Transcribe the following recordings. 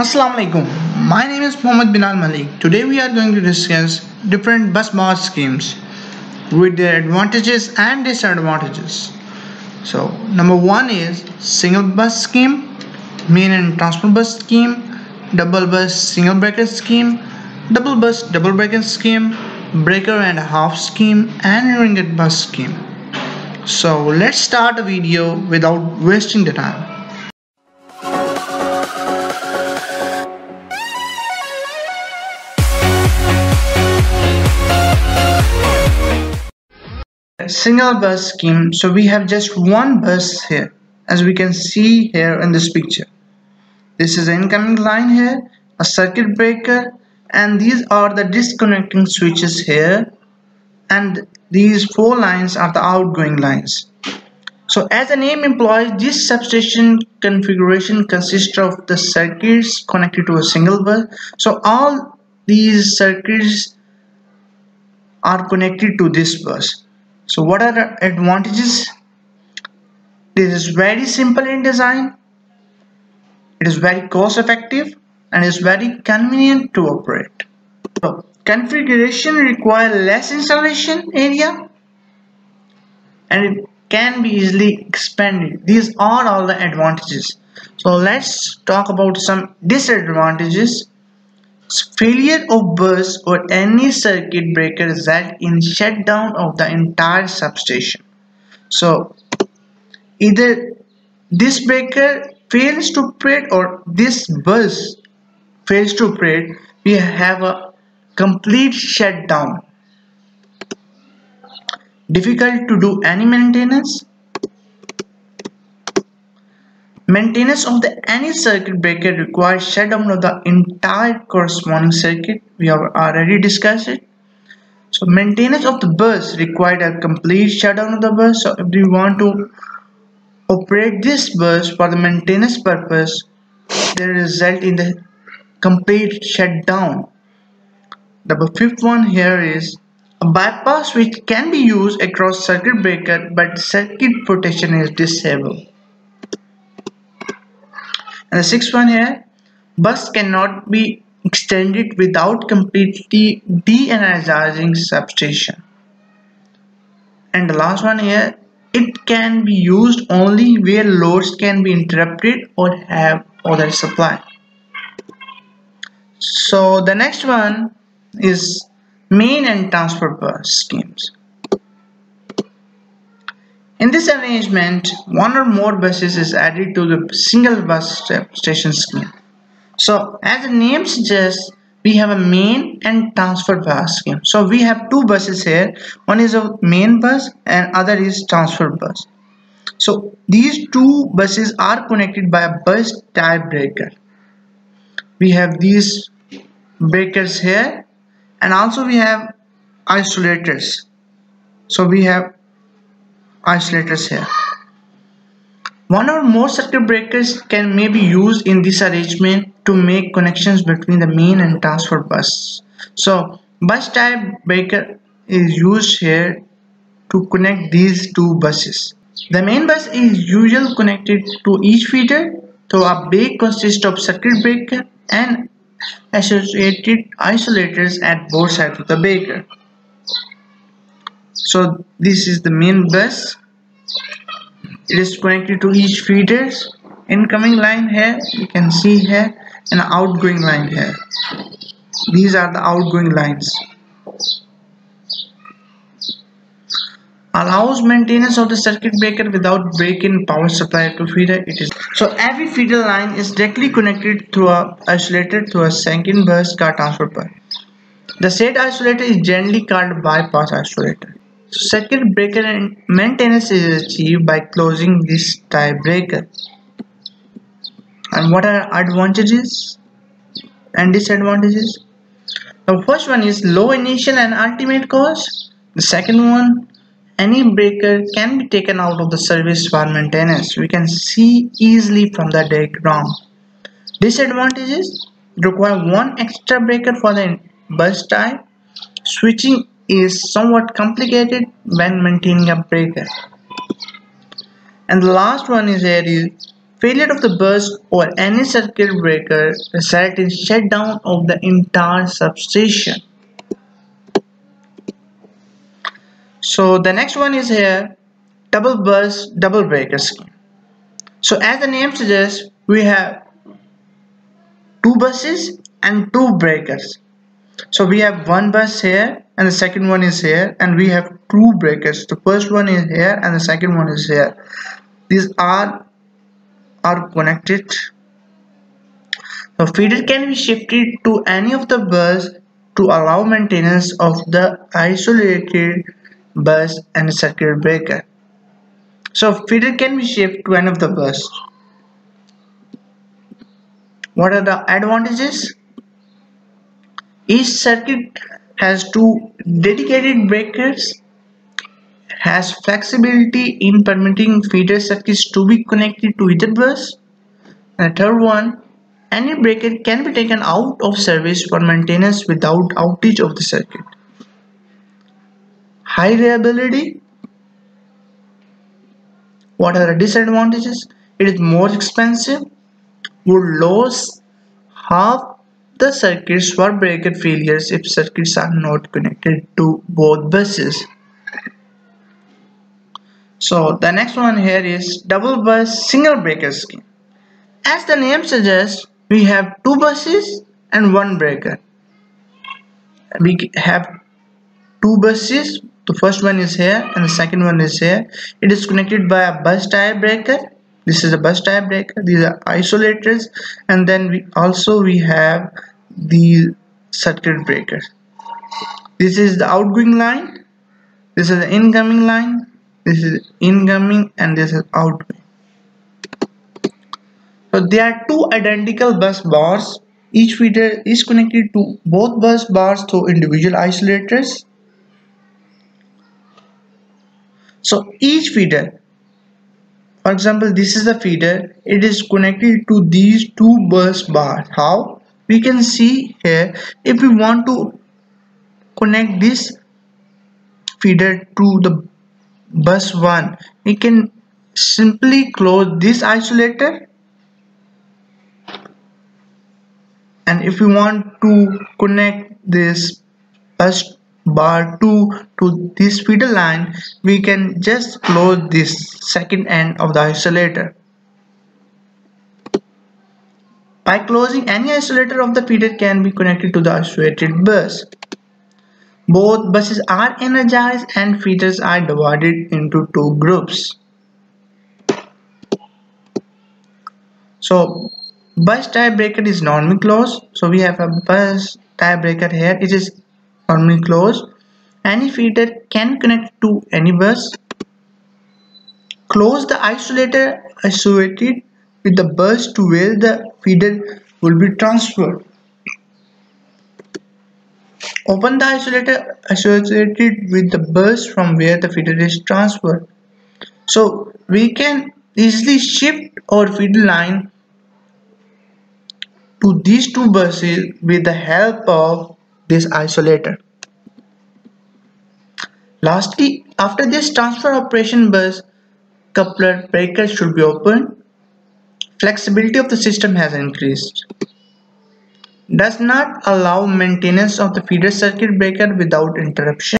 Assalamu alaikum. My name is Muhammad Bilal Malik. Today we are going to discuss different bus bar schemes with their advantages and disadvantages. So, number one is single bus scheme, main and transfer bus scheme, double bus single breaker scheme, double bus double breaker scheme, breaker and a half scheme, and ring bus scheme. So, let's start the video without wasting the time. Single bus scheme. So we have just one bus here as we can see here in this picture. This is incoming line here a circuit breaker and these are the disconnecting switches here. And these four lines are the outgoing lines. So as the name implies this substation configuration consists of the circuits connected to a single bus. So all these circuits are connected to this bus so what are the advantages? This is very simple in design. It is very cost effective and is very convenient to operate. So configuration require less installation area and it can be easily expanded. These are all the advantages. So let's talk about some disadvantages Failure of bus or any circuit breaker result in shutdown of the entire substation. So either this breaker fails to operate or this bus fails to operate, we have a complete shutdown. Difficult to do any maintenance Maintenance of the any circuit breaker requires shutdown of the entire corresponding circuit. We have already discussed it. So maintenance of the bus required a complete shutdown of the bus. So if we want to operate this bus for the maintenance purpose, they result in the complete shutdown. The fifth one here is a bypass which can be used across circuit breaker but circuit protection is disabled and the sixth one here bus cannot be extended without completely de-energizing substation. And the last one here it can be used only where loads can be interrupted or have other supply. So the next one is main and transfer bus schemes in this arrangement, one or more buses is added to the single bus station scheme. So as the name suggests, we have a main and transfer bus scheme. So we have two buses here. One is a main bus and other is transfer bus. So these two buses are connected by a bus tie breaker. We have these breakers here and also we have isolators. So we have isolators here. One or more circuit breakers can may be used in this arrangement to make connections between the main and transfer bus. So bus tie breaker is used here to connect these two buses. The main bus is usually connected to each feeder so a bay consists of circuit breaker and associated isolators at both sides of the breaker so this is the main bus. It is connected to each feeders. Incoming line here you can see here and outgoing line here. These are the outgoing lines. Allows maintenance of the circuit breaker without break-in power supply to feeder. It is so every feeder line is directly connected through a isolator to a second bus car transfer bus the said isolator is generally called bypass isolator Circuit breaker and maintenance is achieved by closing this tie breaker. And what are advantages and disadvantages? The first one is low initial and ultimate cost. The second one, any breaker can be taken out of the service for maintenance. We can see easily from the diagram. Disadvantages require one extra breaker for the bus tie. Switching is somewhat complicated when maintaining a breaker. And the last one is here is failure of the bus or any circuit breaker result in shutdown of the entire substation. So the next one is here double bus double breaker scheme. So as the name suggests we have two buses and two breakers. So we have one bus here and the second one is here and we have two breakers. The first one is here and the second one is here. These are are connected. The feeder can be shifted to any of the bus to allow maintenance of the isolated bus and circuit breaker. So feeder can be shifted to any of the bus. What are the advantages? Each circuit has two dedicated breakers, has flexibility in permitting feeder circuits to be connected to either bus. And the third one, any breaker can be taken out of service for maintenance without outage of the circuit. High reliability. What are the disadvantages? It is more expensive, would lose half the circuits for breaker failures if circuits are not connected to both buses. So the next one here is double bus single breaker scheme. As the name suggests, we have two buses and one breaker. We have two buses. The first one is here and the second one is here. It is connected by a bus tie breaker this is a bus tie breaker these are isolators and then we also we have the circuit breaker. This is the outgoing line this is the incoming line this is incoming and this is outgoing. So there are two identical bus bars. Each feeder is connected to both bus bars through individual isolators. So each feeder for example this is the feeder. It is connected to these two bus bars. How we can see here if we want to connect this feeder to the bus 1 we can simply close this isolator. And if we want to connect this bus bar 2 to this feeder line we can just close this second end of the isolator by closing any isolator of the feeder can be connected to the isolated bus both buses are energized and feeders are divided into two groups so bus tie breaker is normally closed so we have a bus tie breaker here it is normally closed. Any feeder can connect to any bus. Close the isolator associated with the bus to where the feeder will be transferred. Open the isolator associated with the bus from where the feeder is transferred. So we can easily shift our feeder line to these two buses with the help of this isolator. Lastly, after this transfer operation bus coupler breaker should be opened. Flexibility of the system has increased. Does not allow maintenance of the feeder circuit breaker without interruption.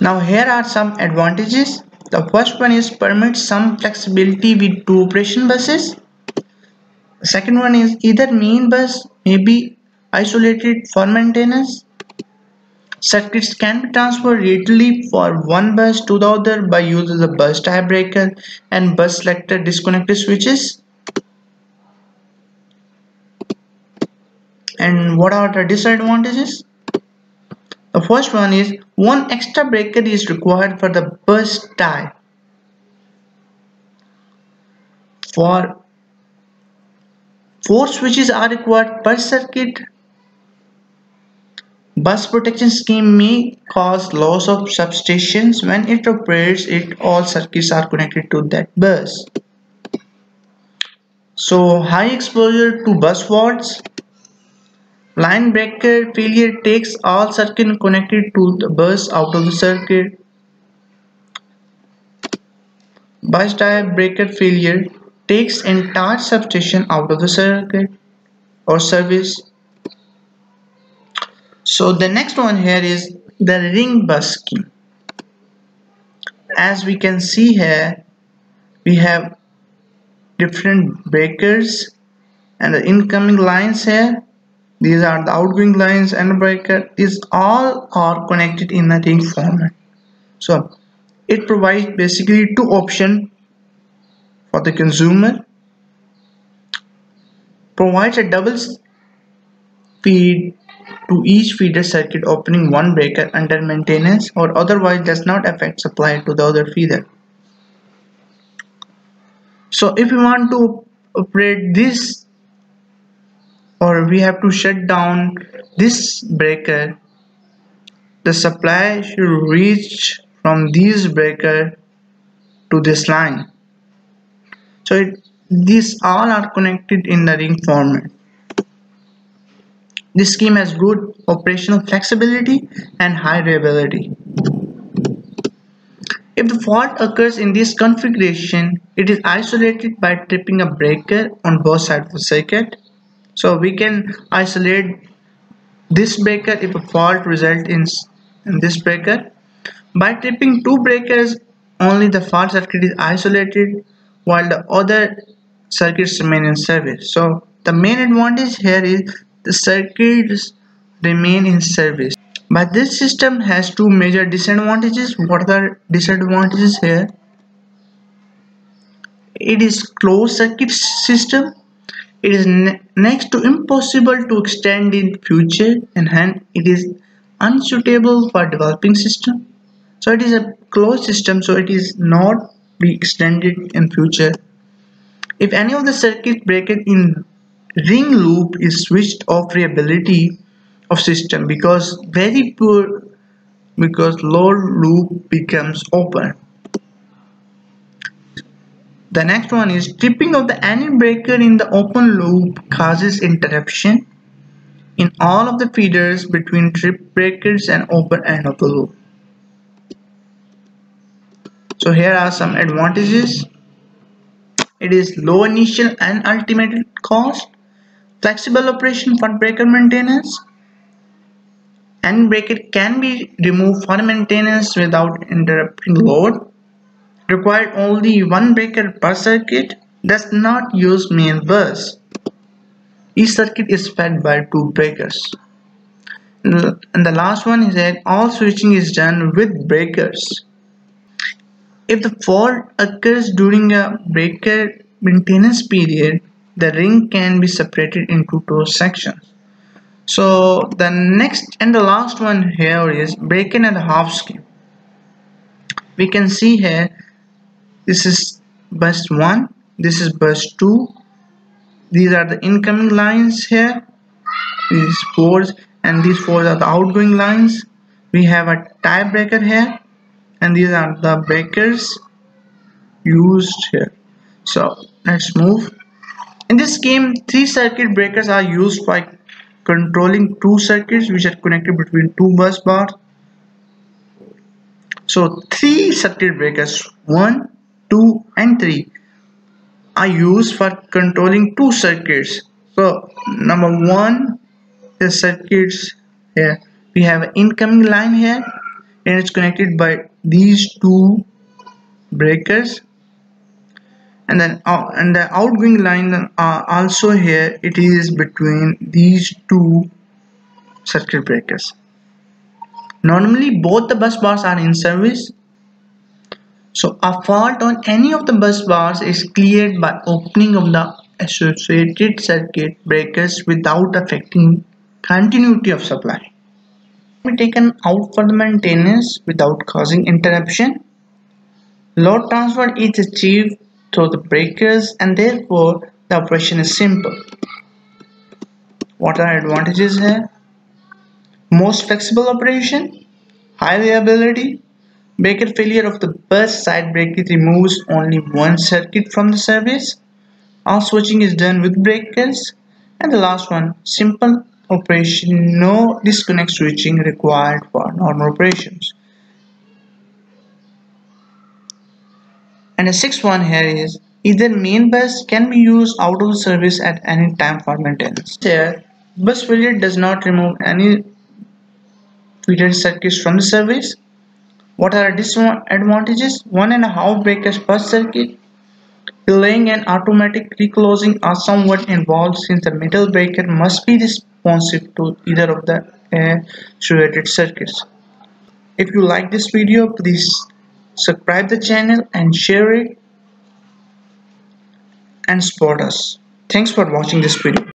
Now here are some advantages. The first one is permits some flexibility with two operation buses. The second one is either main bus may be isolated for maintenance Circuits can be transferred readily for one bus to the other by of the bus tie breaker and bus selector disconnected switches. And what are the disadvantages? The first one is one extra breaker is required for the bus tie. For four switches are required per circuit Bus protection scheme may cause loss of substations when it operates it all circuits are connected to that bus. So high exposure to bus faults. Line breaker failure takes all circuit connected to the bus out of the circuit. Bus breaker failure takes entire substation out of the circuit or service. So the next one here is the ring bus scheme as we can see here we have different breakers and the incoming lines here these are the outgoing lines and breaker these all are connected in the ring format. So it provides basically two options for the consumer. Provides a double feed to each feeder circuit opening one breaker under maintenance or otherwise does not affect supply to the other feeder. So if we want to operate this or we have to shut down this breaker the supply should reach from this breaker to this line. So it, these all are connected in the ring format. This scheme has good operational flexibility and high reliability. If the fault occurs in this configuration, it is isolated by tripping a breaker on both sides of the circuit. So we can isolate this breaker if a fault result in, in this breaker. By tripping two breakers, only the fault circuit is isolated while the other circuits remain in service. So the main advantage here is the circuits remain in service. But this system has two major disadvantages. What are the disadvantages here? It is closed circuit system. It is ne next to impossible to extend in future and hence it is unsuitable for developing system. So it is a closed system so it is not be extended in future. If any of the circuit breaker in ring loop is switched off reliability of system because very poor because load loop becomes open the next one is tripping of the any breaker in the open loop causes interruption in all of the feeders between trip breakers and open end of the loop so here are some advantages it is low initial and ultimate cost Flexible operation for breaker maintenance. Any breaker can be removed for maintenance without interrupting load. Required only one breaker per circuit. Does not use main bus. Each circuit is fed by two breakers. And the last one is that all switching is done with breakers. If the fault occurs during a breaker maintenance period, the ring can be separated into two sections so the next and the last one here is break-in and half scheme we can see here this is bus 1 this is bus 2 these are the incoming lines here. These fours and these fours are the outgoing lines. We have a tie breaker here and these are the breakers used here. So let's move. In this scheme, three circuit breakers are used by controlling two circuits which are connected between two bus bars. So three circuit breakers, one, two and three are used for controlling two circuits. So number one is circuits here. We have an incoming line here and it's connected by these two breakers and then uh, and the outgoing line uh, also here it is between these two circuit breakers normally both the bus bars are in service so a fault on any of the bus bars is cleared by opening of the associated circuit breakers without affecting continuity of supply be taken out for the maintenance without causing interruption load transfer is achieved through the breakers and therefore the operation is simple. What are advantages here? Most flexible operation, high reliability, breaker failure of the bus side breaker removes only one circuit from the service, all switching is done with breakers, and the last one, simple operation, no disconnect switching required for normal operations. and the sixth one here is Either main bus can be used out of the service at any time for maintenance. Here, bus failure does not remove any feeder circuits from the service. What are disadvantages? One and a half breakers per circuit. Relaying and automatic reclosing are somewhat involved since the middle breaker must be responsive to either of the uh, circuits. If you like this video, please subscribe the channel and share it and support us. Thanks for watching this video.